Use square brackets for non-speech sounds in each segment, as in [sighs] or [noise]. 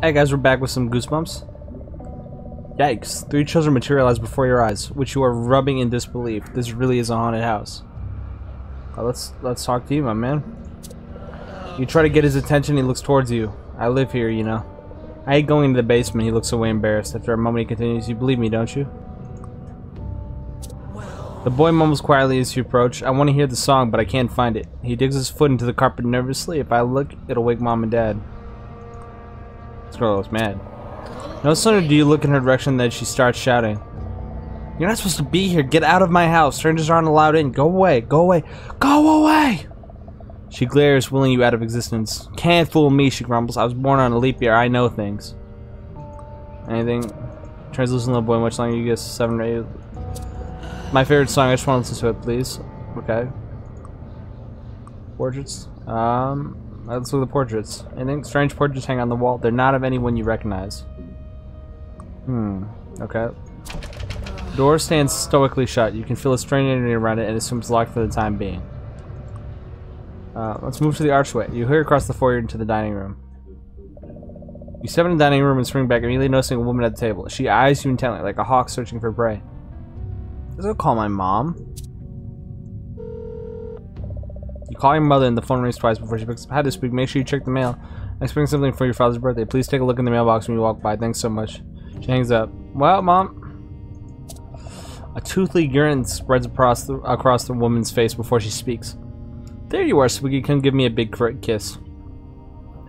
Hey guys, we're back with some goosebumps. Yikes. Three children materialize before your eyes, which you are rubbing in disbelief. This really is a haunted house. Uh, let's let's talk to you, my man. You try to get his attention, he looks towards you. I live here, you know. I hate going into the basement, he looks away embarrassed. After a moment he continues, you believe me, don't you? The boy mumbles quietly as you approach. I want to hear the song, but I can't find it. He digs his foot into the carpet nervously. If I look, it'll wake mom and dad. This girl looks mad. No sooner do you look in her direction than she starts shouting. You're not supposed to be here. Get out of my house. Strangers aren't allowed in. Go away. Go away. Go away! She glares, willing you out of existence. Can't fool me, she grumbles. I was born on a leap year. I know things. Anything? Translucent little boy, much longer you guess seven or eight. My favorite song, I just want to listen to it, please. Okay. Portraits? Um, let's look at the portraits. Anything? Strange portraits hang on the wall. They're not of anyone you recognize. Hmm. Okay. Door stands stoically shut. You can feel a strange energy around it and it assumes locked for the time being. Uh, let's move to the archway. You hurry across the foyer into the dining room. You step in the dining room and spring back, immediately noticing a woman at the table. She eyes you intently, like a hawk searching for prey. Let's go call my mom. Call your mother and the phone rings twice before she picks up. How to speak? Make sure you check the mail. I'm expecting something for your father's birthday. Please take a look in the mailbox when you walk by. Thanks so much. She hangs up. Well, mom. A toothy grin spreads across the, across the woman's face before she speaks. There you are, Swiggy. Come give me a big kiss.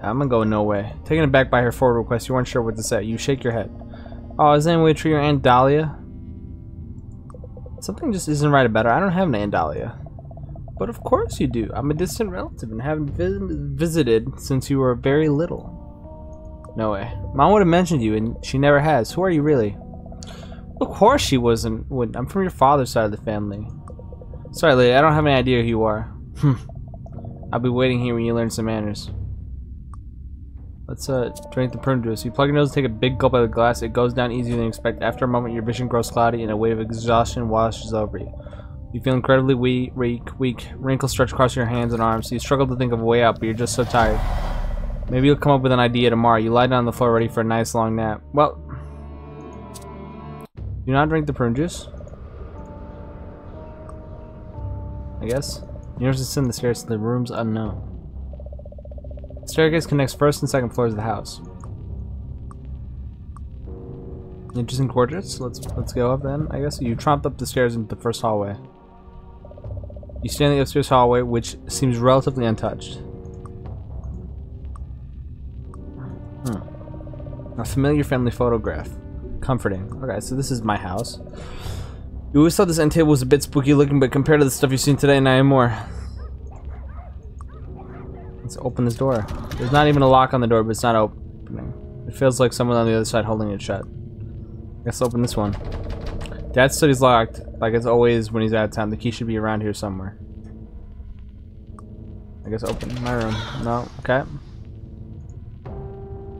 I'm gonna go no way. Taken aback by her forward request, you weren't sure what to say. You shake your head. Oh, is there any way to treat your Aunt Dahlia? Something just isn't right about her. I don't have an Aunt Dahlia. But of course you do. I'm a distant relative and haven't vis visited since you were very little. No way. Mom would have mentioned you, and she never has. Who are you really? Of course she wasn't. I'm from your father's side of the family. Sorry, lady. I don't have any idea who you are. Hmm. I'll be waiting here when you learn some manners. Let's uh drink the prune juice. You plug your nose, take a big gulp out of the glass. It goes down easier than you expect. After a moment, your vision grows cloudy, and a wave of exhaustion washes over you. You feel incredibly weak, weak, weak. Wrinkles stretch across your hands and arms. You struggle to think of a way out, but you're just so tired. Maybe you'll come up with an idea tomorrow. You lie down on the floor ready for a nice long nap. Well, do not drink the prune juice. I guess. You're notice ascend the stairs to the rooms unknown. The staircase connects first and second floors of the house. Interesting quarters. Let's let's go up then. I guess you tromp up the stairs into the first hallway. You stand in the upstairs hallway, which seems relatively untouched. Hmm. A familiar family photograph. Comforting. Okay, so this is my house. You always thought this end table was a bit spooky looking, but compared to the stuff you've seen today, not anymore. Let's open this door. There's not even a lock on the door, but it's not opening. It feels like someone on the other side holding it shut. Let's open this one. Dad's study's locked, like it's always when he's out of town. The key should be around here somewhere. I guess open my room. No, okay.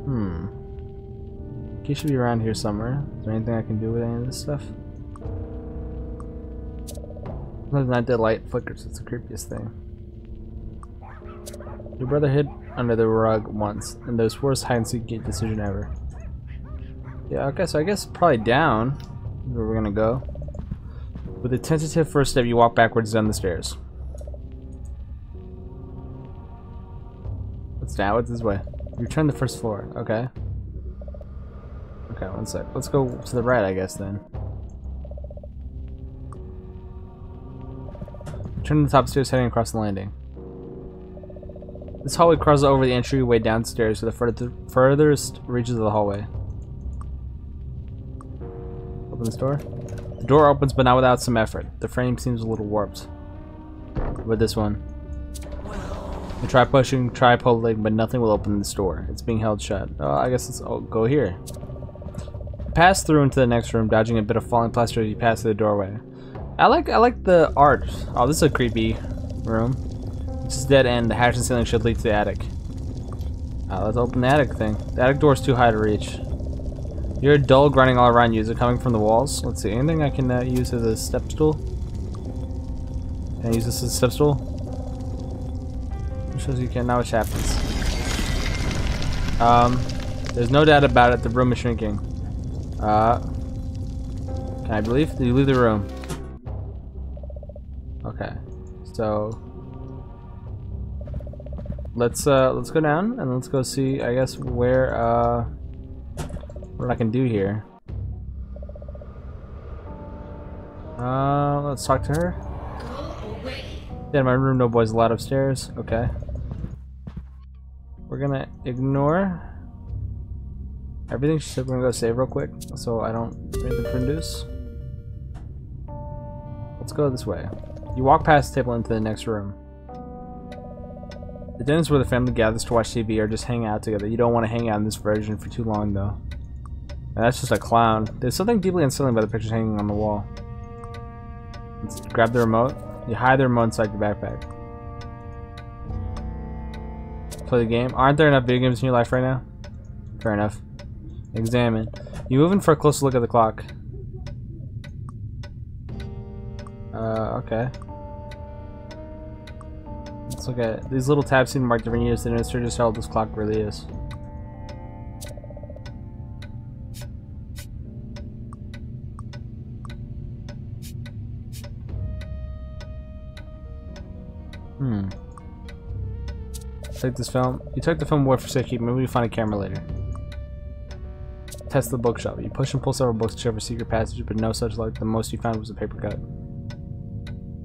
Hmm. Key should be around here somewhere. Is there anything I can do with any of this stuff? Not that light flickers, it's the creepiest thing. Your brother hid under the rug once, and those worst hide and seek decision ever. Yeah, okay, so I guess probably down where we're gonna go. With a tentative first step, you walk backwards down the stairs. What's down? What's this way? You turn the first floor. Okay. Okay, one sec. Let's go to the right, I guess, then. Turn the top stairs heading across the landing. This hallway crosses over the entryway downstairs to the furthest reaches of the hallway. Open this door. The door opens, but not without some effort. The frame seems a little warped. With this one. You try pushing, try pulling, but nothing will open this door. It's being held shut. Oh, I guess let's oh, go here. Pass through into the next room, dodging a bit of falling plaster as you pass through the doorway. I like I like the art. Oh, this is a creepy room. Is dead end. The hatch and ceiling should lead to the attic. Uh, let's open the attic thing. The attic door is too high to reach. You're dull grinding all around you. Is it coming from the walls? Let's see. Anything I can uh, use as a step stool? Can I use this as a step stool? It shows you can. Now which happens. Um, There's no doubt about it, the room is shrinking. Uh, can I believe? You leave the room? Okay, so let's uh let's go down and let's go see I guess where uh what I can do here. Uh, let's talk to her. Yeah, my room, no boys allowed upstairs. Okay. We're gonna ignore everything she said. We're gonna go save real quick so I don't read the produce. Let's go this way. You walk past the table into the next room. The is where the family gathers to watch TV or just hang out together. You don't want to hang out in this version for too long though. That's just a clown. There's something deeply unsettling about the pictures hanging on the wall. Let's grab the remote. You hide the remote inside your backpack. Play the game. Aren't there enough video games in your life right now? Fair enough. Examine. You move in for a closer look at the clock. Uh, okay. Let's look at it. These little tabs seem to mark different units. The just how old this clock really is. Take this film. You took the film away for safekeeping. Maybe we find a camera later. Test the bookshelf. You push and pull several books to discover secret passages, but no such luck. The most you found was a paper cut.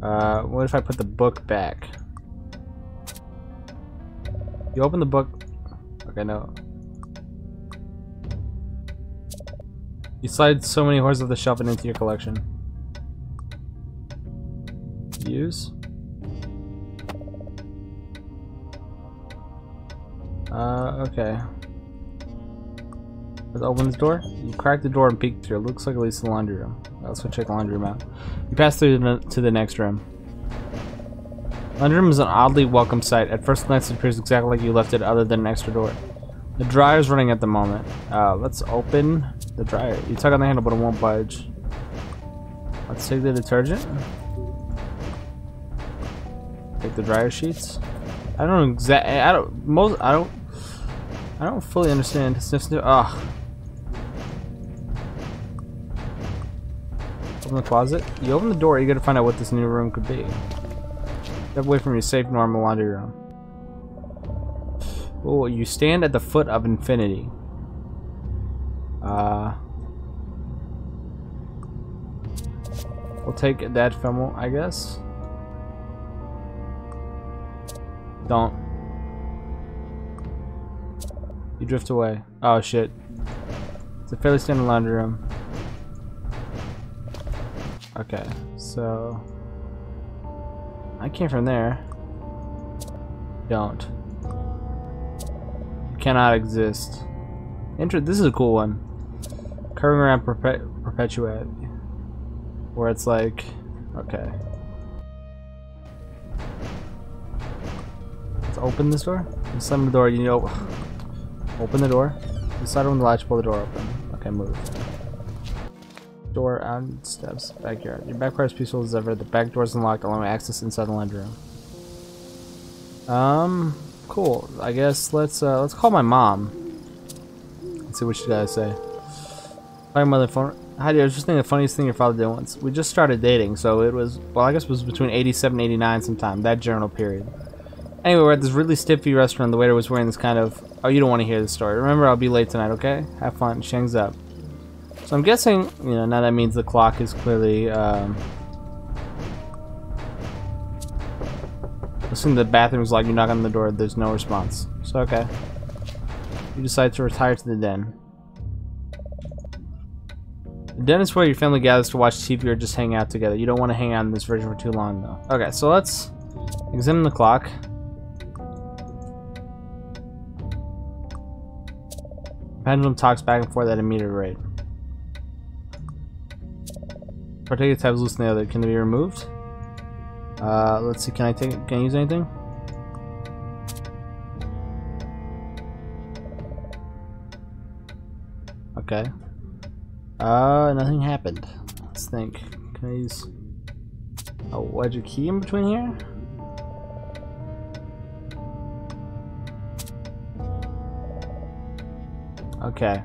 Uh, what if I put the book back? You open the book. Okay, no. You slide so many horses off the shelf and into your collection. Use. Uh, okay. Let's open this door. You crack the door and peek through. It looks like at least the laundry room. Let's go check the laundry room out. You pass through to the next room. Laundry room is an oddly welcome sight. At first glance, it appears exactly like you left it, other than an extra door. The dryer is running at the moment. Uh, let's open the dryer. You tug on the handle, but it won't budge. Let's take the detergent. Take the dryer sheets. I don't exactly. I don't. Most. I don't. I don't fully understand. Sniff, sniff. Ugh. Open the closet. You open the door, you gotta find out what this new room could be. Step away from your safe, normal laundry room. Oh, you stand at the foot of infinity. Uh. We'll take that film, I guess. Don't. You drift away. Oh shit. It's a fairly standard laundry room. Okay, so I came from there. Don't. Cannot exist. Inter this is a cool one. Curving around perpet perpetuate. Where it's like okay. Let's open this door. Slam the door, you know Open the door. Decide on the latch, pull the door open. Okay, move. Door out steps. Backyard. Your back part is peaceful as ever. The back door is unlocked, allowing access inside the laundry room. Um, cool. I guess let's uh, let's call my mom. Let's see what she gotta say. Hi, mother phone. Heidi, I was just thinking the funniest thing your father did once. We just started dating, so it was well, I guess it was between 87 and 89 sometime. That general period. Anyway, we're at this really stiffy restaurant. The waiter was wearing this kind of... Oh, you don't want to hear the story. Remember, I'll be late tonight, okay? Have fun. Shang's up. So I'm guessing, you know, now that means the clock is clearly... Um, Assuming the bathroom's locked, you knock on the door, there's no response. So, okay. You decide to retire to the den. The den is where your family gathers to watch TV or just hang out together. You don't want to hang out in this version for too long, though. Okay, so let's examine the clock. Pendulum talks back and forth at a meter rate. Particular tabs loose in the other. Can they be removed? Uh, let's see. Can I take? Can I use anything? Okay. Uh, nothing happened. Let's think. Can I use a wedge of key in between here? Okay.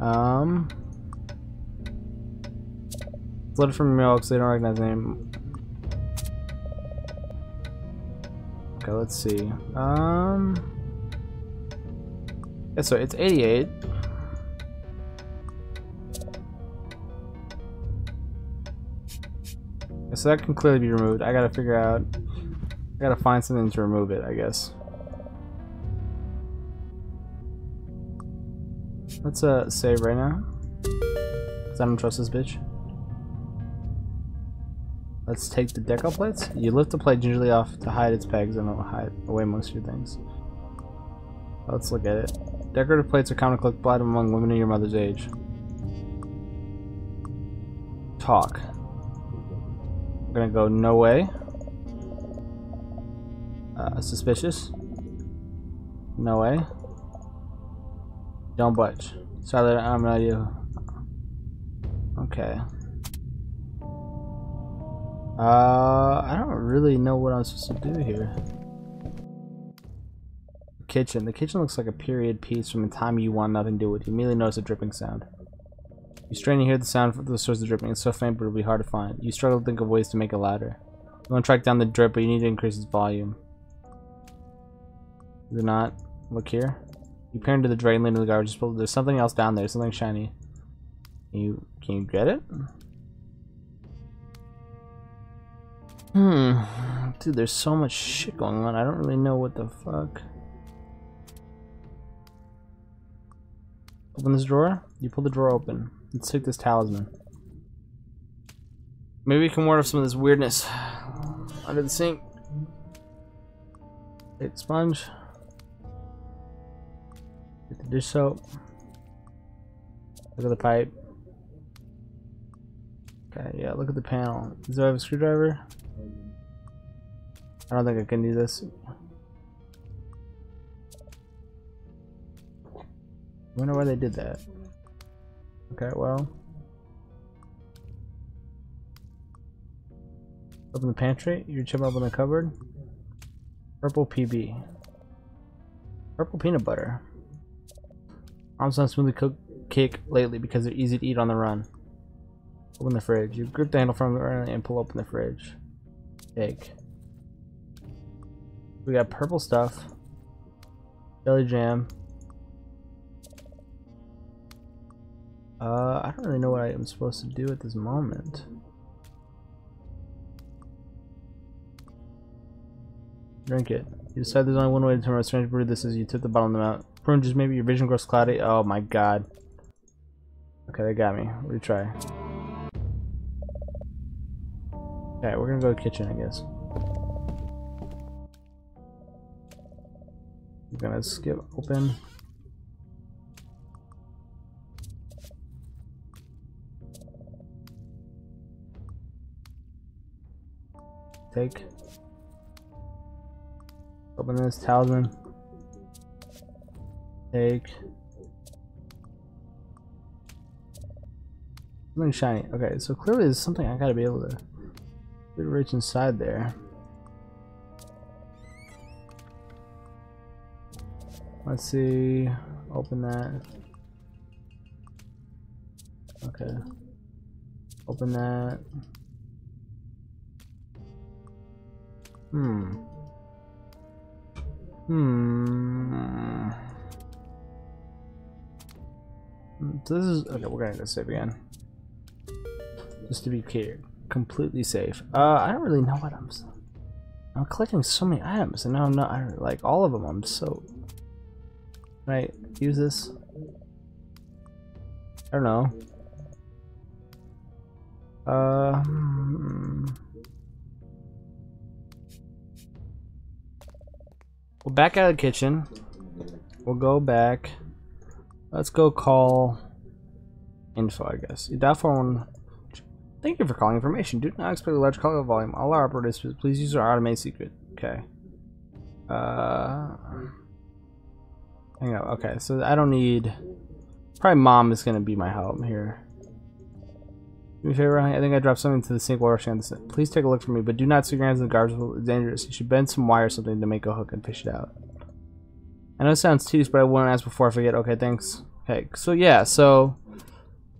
Um. Split from milk, so they don't recognize the name. Okay, let's see. Um. Yeah, so it's 88. So that can clearly be removed. I gotta figure out. I gotta find something to remove it, I guess. Let's uh save right now. Cause I don't trust this bitch. Let's take the decal plates. You lift the plate gingerly off to hide its pegs and it'll hide away most of your things. Let's look at it. Decorative plates are common to collect blood among women of your mother's age. Talk. We're gonna go no way. Uh, suspicious. No way. Don't budge. Sorry, I have no idea. Okay. Uh, I don't really know what I'm supposed to do here. Kitchen. The kitchen looks like a period piece from a time you want nothing to do with. You immediately notice a dripping sound. You strain to hear the sound of the source of the dripping. It's so faint, but it'll be hard to find. You struggle to think of ways to make it louder. You want to track down the drip, but you need to increase its volume. Do not. Look here. You peer into the drain leading to the garbage disposal. There's something else down there. Something shiny. Can you can you get it? Hmm. Dude, there's so much shit going on. I don't really know what the fuck. Open this drawer. You pull the drawer open. Let's take this talisman. Maybe we can ward off some of this weirdness [sighs] under the sink. Take the sponge. Dish soap. Look at the pipe. Okay, yeah, look at the panel. Does I have a screwdriver? I don't think I can do this. I wonder why they did that. Okay, well. Open the pantry. You chip up in the cupboard. Purple PB. Purple peanut butter. Mom's on smoothly cooked cake lately because they're easy to eat on the run. Open the fridge. You grip the handle from the and pull open the fridge. Egg. We got purple stuff. Jelly jam. Uh, I don't really know what I am supposed to do at this moment. Drink it. You decide there's only one way to turn a strange brew. This is you tip the bottom of the mouth. Just maybe your vision grows cloudy. Oh my god. Okay, they got me. Retry. Okay, we're gonna go to kitchen, I guess. I'm gonna skip open. Take. Open this talisman. Take. Something shiny. Okay, so clearly there's something I gotta be able to reach inside there. Let's see. Open that. Okay. Open that. Hmm. Hmm. This is okay. We're gonna go save again, just to be clear, completely safe. Uh, I don't really know what I'm. I'm collecting so many items, and now I'm not. I like all of them. I'm so. Can I use this. I don't know. Uh. Hmm. We'll back out of the kitchen. We'll go back. Let's go call info, I guess. Dial phone. Thank you for calling information. Do not expect a large call volume. All our operators, please use our automated secret. Okay. Uh. Hang on. Okay, so I don't need. Probably mom is gonna be my help here. Do me a favor, I think I dropped something to the sink while rushing this. Please take a look for me, but do not stick your in the garbage. It's dangerous. You should bend some wire or something to make a hook and fish it out. I know it sounds tedious, but I won't ask before I forget. Okay, thanks. Okay, so yeah, so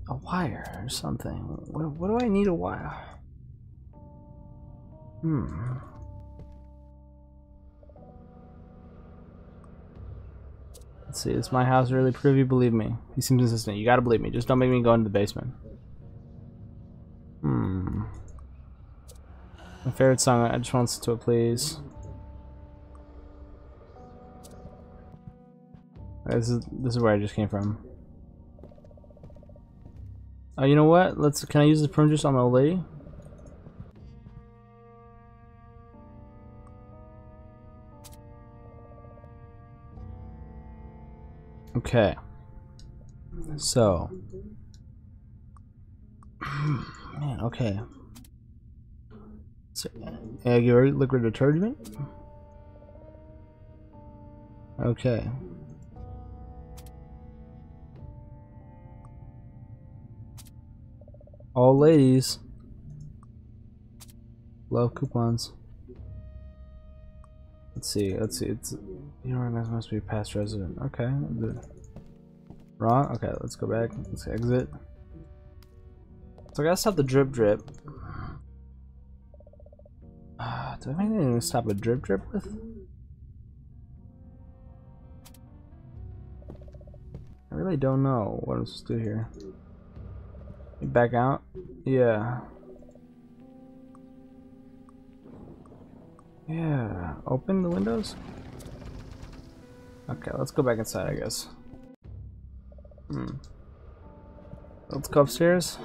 a wire or something. What, what do I need a wire? Hmm. Let's see, is my house really pretty? Believe me. He seems insistent. You gotta believe me. Just don't make me go into the basement. Hmm. My favorite song, I just want to to it, please. This is this is where I just came from. Oh, you know what? Let's. Can I use the prune juice on the old lady? Okay. So. [clears throat] Man, okay. So, egg liquid detergent? Okay. All ladies love coupons. Let's see, let's see, it's you know that must be past resident. Okay. Wrong? Okay, let's go back. Let's exit. So I gotta stop the drip drip. Uh, do I have anything to stop a drip drip with? I really don't know what I'm supposed to do here. Back out? Yeah. Yeah. Open the windows? Okay, let's go back inside, I guess. Hmm. Let's go upstairs.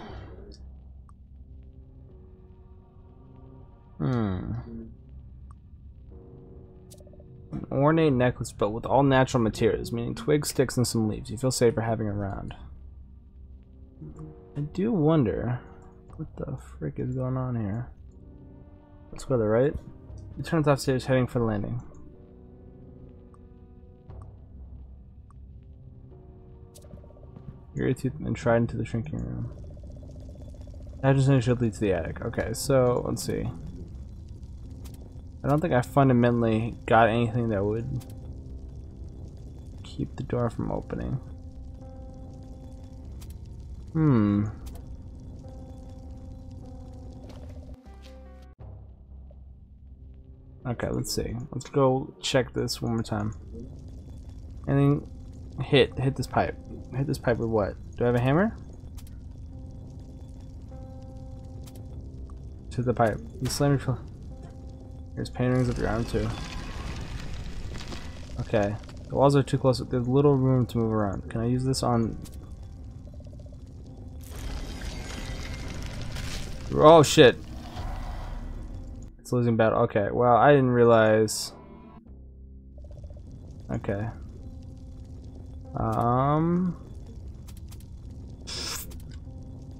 Hmm. An ornate necklace but with all natural materials, meaning twigs, sticks, and some leaves. You feel safer having around. I do wonder what the frick is going on here. Let's go to the right. It turns off stairs heading for the landing. Your tooth and tried into the shrinking room. Just should lead to the attic. Okay, so let's see. I don't think I fundamentally got anything that would keep the door from opening. Hmm. Okay, let's see. Let's go check this one more time. And then hit hit this pipe. Hit this pipe with what? Do I have a hammer? To the pipe. You slam your There's paintings of your arm too. Okay. The walls are too close. There's little room to move around. Can I use this on Oh shit. It's losing battle. Okay, well, I didn't realize. Okay. Um.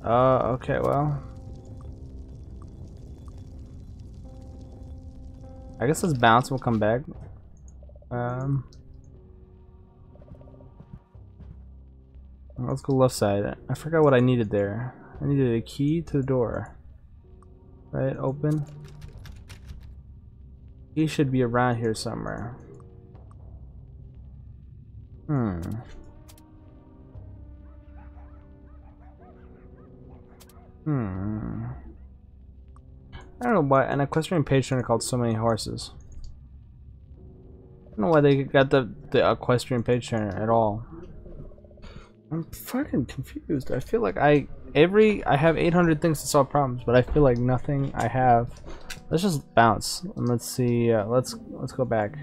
Uh, okay, well. I guess this bounce will come back. Um. Let's go left side. I forgot what I needed there. I needed a key to the door. Right, open. He should be around here somewhere. Hmm. Hmm. I don't know why an equestrian page turner called so many horses. I don't know why they got the the equestrian page turner at all. I'm fucking confused. I feel like I every I have 800 things to solve problems, but I feel like nothing I have. Let's just bounce and let's see. Uh, let's let's go back.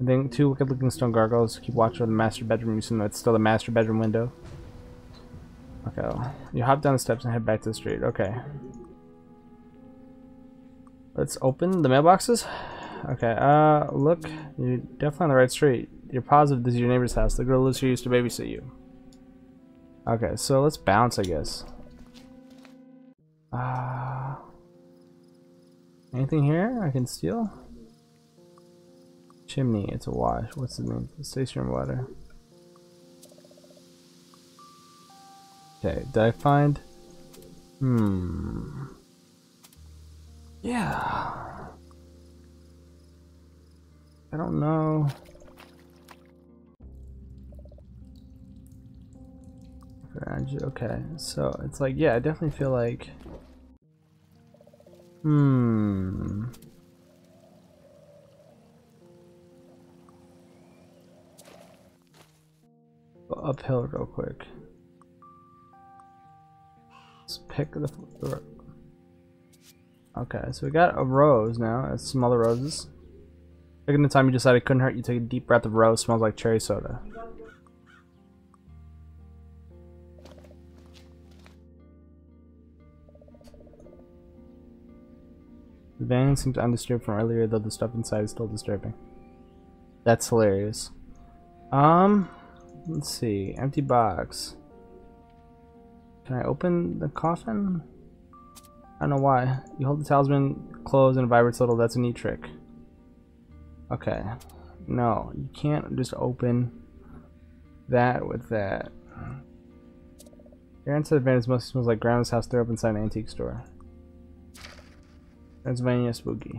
I think two wicked-looking stone gargoyles keep watch over the master bedroom. You see that's still the master bedroom window. Okay, you hop down the steps and head back to the street. Okay. Let's open the mailboxes. Okay, uh, look, you're definitely on the right street. You're positive this is your neighbor's house. The girl lives here used to babysit you. Okay, so let's bounce, I guess. Uh, anything here I can steal? Chimney, it's a wash. What's it mean? Station water. Okay, did I find? Hmm. Yeah. I don't know. Okay, so it's like, yeah, I definitely feel like. Hmm. Uphill real quick. Let's pick the. Okay, so we got a rose now. It's some other roses. Taking the time you decided couldn't hurt, you take a deep breath of rose. Smells like cherry soda. Van seems undisturbed from earlier, though the stuff inside is still disturbing. That's hilarious. Um, let's see. Empty box. Can I open the coffin? I don't know why. You hold the talisman closed and it vibrates a little. That's a neat trick. Okay. No, you can't just open that with that. Your the van mostly smells like grandma's house. They're up inside an antique store. Pennsylvania spooky.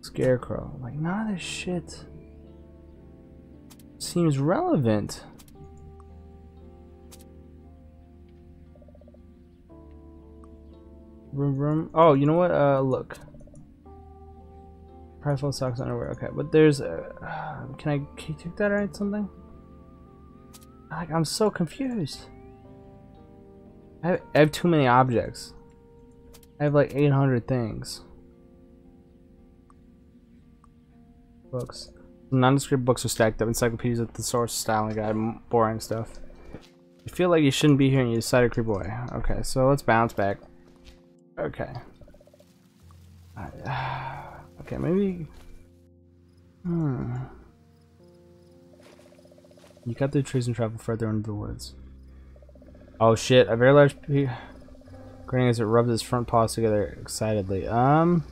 Scarecrow. Like, none of this shit seems relevant. Room, room. Oh, you know what? Uh, look. Prideful socks, underwear. Okay, but there's. Uh, [sighs] can I can you take that or something? Like, I'm so confused. I have, I have too many objects. I have like 800 things. Books. Nondescript books are stacked up. Encyclopedias with the source, style, and guide. Boring stuff. You feel like you shouldn't be here and you decide to creep away. Okay, so let's bounce back. Okay. [sighs] okay, maybe... Hmm. You cut through trees and travel further into the woods. Oh shit, a very large... Grinning as it rubs its front paws together excitedly. Um.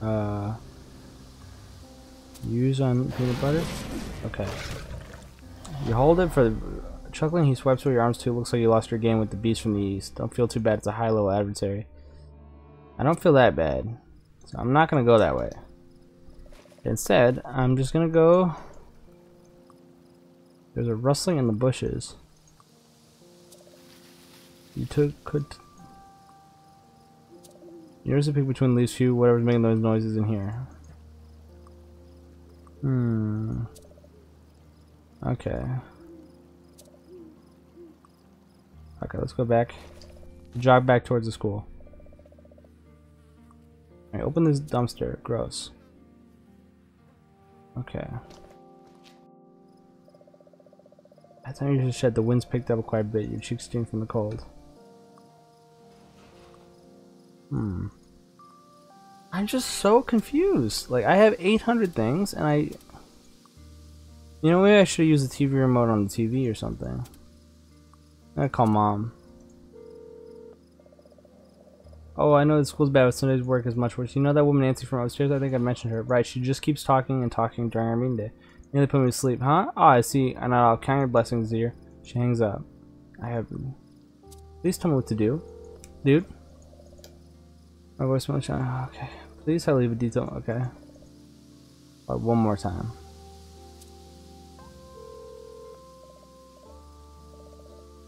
Uh. Use on peanut butter? Okay. You hold it for the chuckling. He swipes away your arms too. Looks like you lost your game with the beast from the east. Don't feel too bad. It's a high level adversary. I don't feel that bad. So I'm not going to go that way. Instead, I'm just going to go... There's a rustling in the bushes. You took could. Here's a pick between these two. whatever's making those noises in here. Hmm. Okay. Okay, let's go back. Jog back towards the school. Alright, open this dumpster. Gross. Okay. That time you just shed, the wind's picked up quite a bit. Your cheeks sting from the cold. Hmm. I'm just so confused. Like, I have 800 things, and I... You know, maybe I should use the TV remote on the TV or something. I call mom. Oh, I know the school's bad, but Sunday's work is much worse. You know that woman Nancy from upstairs? I think I mentioned her. Right, she just keeps talking and talking during our meeting day. Nearly put me to sleep, huh? Oh, I see. And I'll count your blessings, dear. She hangs up. I have... Please tell me what to do. Dude? My voice won't shine. Okay. Please I leave a detail. Okay. Right, one more time.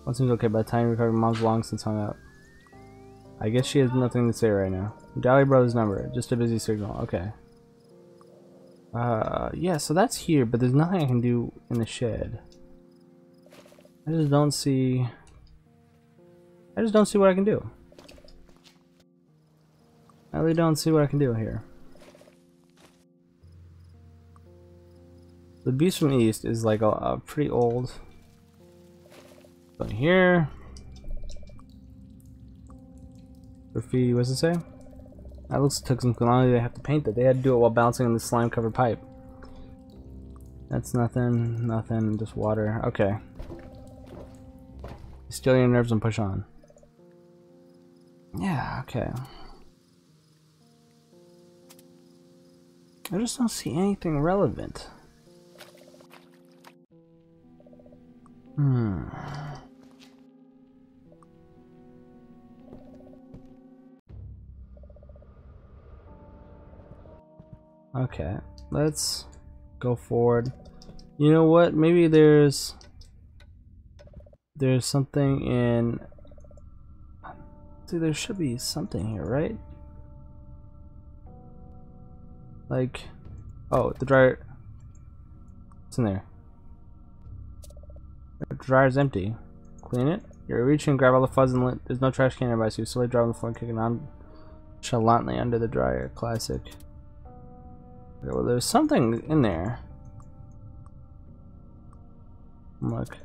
One seems okay by the time you recover. Mom's long since hung up. I guess she has nothing to say right now. Dally Brothers number. Just a busy signal. Okay. Uh, yeah, so that's here, but there's nothing I can do in the shed. I just don't see... I just don't see what I can do. I really don't see what I can do here. The Beast from the East is like a, a pretty old. But here. Graffiti, what's it say? That looks took some longer. They have to paint that. They had to do it while bouncing on the slime covered pipe. That's nothing, nothing, just water. Okay. Still your nerves and push on. Yeah, okay. I just don't see anything relevant. Hmm. Okay, let's go forward. You know what? Maybe there's there's something in See, there should be something here, right? Like, oh, the dryer. What's in there? The dryer's empty. Clean it. You're reaching, grab all the fuzz and lit. There's no trash can nearby, so you slowly drop on the floor kicking on nonchalantly under the dryer. Classic. Okay, well, there's something in there. Look.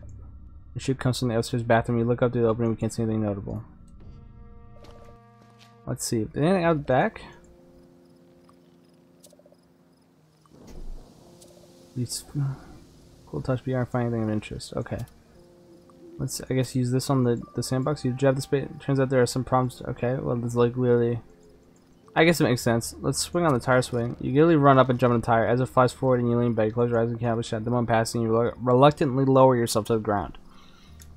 The chute comes from the upstairs bathroom. You look up through the opening, we can't see anything notable. Let's see. Anything out back? These cool touch aren't finding anything of interest. Okay. Let's I guess use this on the the sandbox. You jab the space. Turns out there are some problems. Okay. Well, this is like literally. I guess it makes sense. Let's swing on the tire swing. You literally run up and jump on the tire. As it flies forward and you lean back, close your eyes and count the shot. The moment passing, you reluctantly lower yourself to the ground.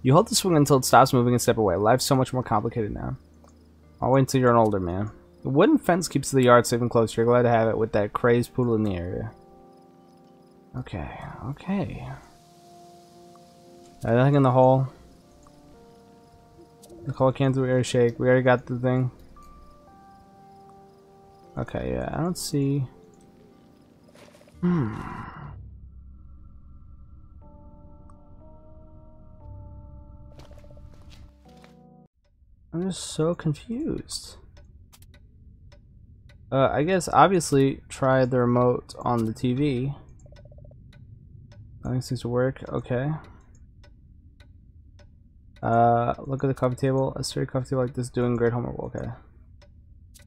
You hold the swing until it stops moving and step away. Life's so much more complicated now. I'll wait until you're an older man. The wooden fence keeps the yard safe and close. You're glad to have it with that crazed poodle in the area. Okay, okay. Nothing in the hole. The coal can through air shake. We already got the thing. Okay, yeah, I don't see. Hmm. I'm just so confused. Uh, I guess obviously try the remote on the TV. Nothing seems to work. Okay. Uh, look at the coffee table. A straight coffee table like this doing great homework. Okay. On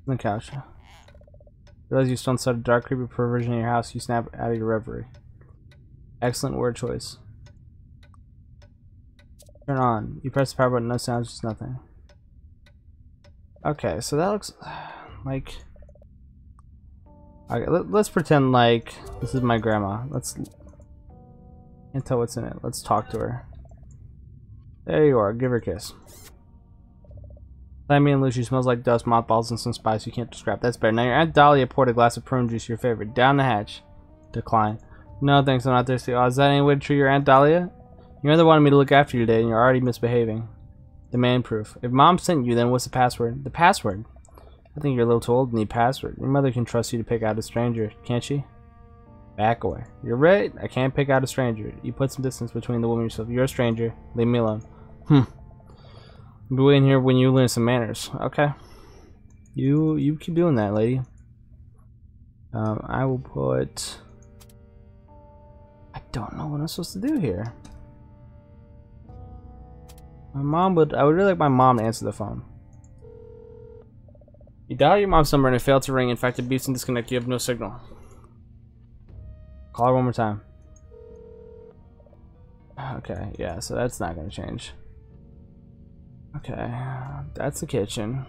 the couch. Realize you still inside a dark, creepy perversion in your house. You snap out of your reverie. Excellent word choice. Turn on. You press the power button. No sounds, just nothing. Okay, so that looks [sighs] like. Okay, let, us pretend like this is my grandma. Let's. Can't tell what's in it. Let's talk to her. There you are. Give her a kiss. Me and Lucy smells like dust, mothballs, and some spice you can't describe. That's better. Now your Aunt Dahlia poured a glass of prune juice, your favorite. Down the hatch. Decline. No thanks, I'm not thirsty. Oh, is that any way to treat your Aunt Dahlia? Your mother wanted me to look after you today, and you're already misbehaving. Demand proof. If mom sent you, then what's the password? The password. I think you're a little too old to need password. Your mother can trust you to pick out a stranger, can't she? Back away. You're right. I can't pick out a stranger. You put some distance between the woman and yourself. You're a stranger. Leave me alone. Hmm. I'll be waiting here when you learn some manners. Okay. You you keep doing that, lady. Um, I will put. I don't know what I'm supposed to do here. My mom would, I would really like my mom to answer the phone. You dial your mom's number and it failed to ring. In fact, it beeps and disconnect. You have no signal. Call her one more time. Okay, yeah, so that's not gonna change. Okay, that's the kitchen.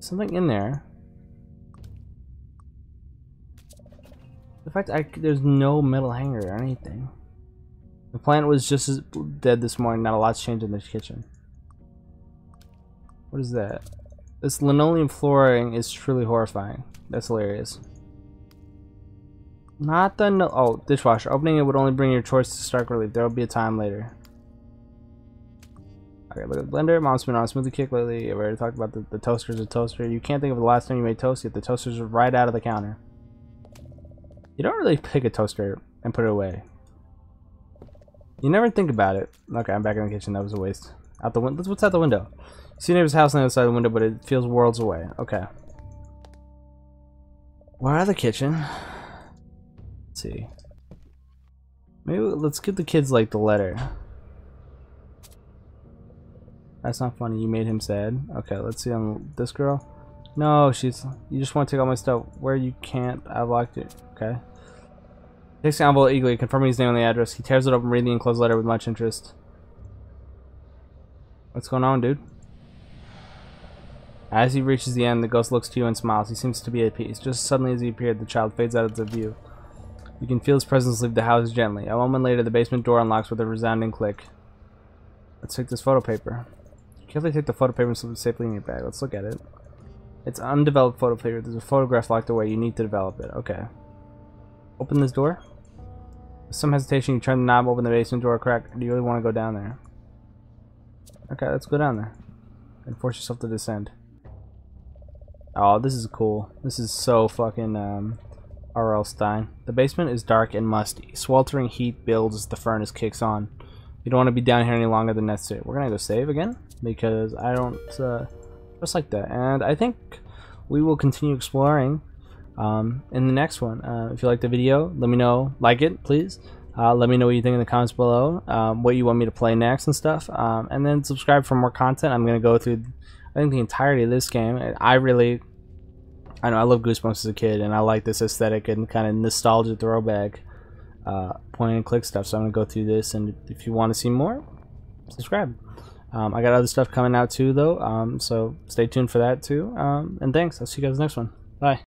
Something in there. The fact I, there's no metal hanger or anything. The plant was just as dead this morning. Not a lot's changed in the kitchen. What is that? This linoleum flooring is truly horrifying. That's hilarious. Not the no oh dishwasher. Opening it would only bring your choice to stark relief. There will be a time later. Okay, look at the blender. Mom's been on a smoothie kick lately. We already talked about the, the toaster's a toaster. You can't think of the last time you made toast yet. The toaster's right out of the counter. You don't really pick a toaster and put it away. You never think about it. Okay, I'm back in the kitchen. That was a waste. Out the window. What's out the window? See neighbor's house on the other side of the window, but it feels worlds away. Okay. Where are the kitchen? Let's see. Maybe let's give the kids like the letter. That's not funny. You made him sad. Okay, let's see on this girl. No, she's. You just want to take all my stuff. Where you can't. I locked it. Okay. Takes the envelope eagerly, confirming his name and the address. He tears it open, reading the enclosed letter with much interest. What's going on, dude? As he reaches the end, the ghost looks to you and smiles. He seems to be at peace. Just as suddenly as he appeared, the child fades out of the view. You can feel his presence leave the house gently. A moment later, the basement door unlocks with a resounding click. Let's take this photo paper. Carefully take the photo paper and slip it safely in your bag. Let's look at it. It's undeveloped photo paper. There's a photograph locked away. You need to develop it. Okay. Open this door. With some hesitation, you turn the knob, open the basement door crack. Do you really want to go down there? Okay, let's go down there. And force yourself to descend. Oh, this is cool. This is so fucking um, R.L. Stine. The basement is dark and musty. Sweltering heat builds as the furnace kicks on. You don't want to be down here any longer than necessary. We're gonna go save again because I don't uh, just like that. And I think we will continue exploring um, in the next one. Uh, if you like the video, let me know. Like it, please. Uh, let me know what you think in the comments below. Um, what you want me to play next and stuff. Um, and then subscribe for more content. I'm gonna go through. I think the entirety of this game. I really I know I love Goosebumps as a kid, and I like this aesthetic and kind of nostalgia throwback uh, point and click stuff. So I'm gonna go through this, and if you want to see more, subscribe. Um, I got other stuff coming out too, though. Um, so stay tuned for that too. Um, and thanks. I'll see you guys next one. Bye.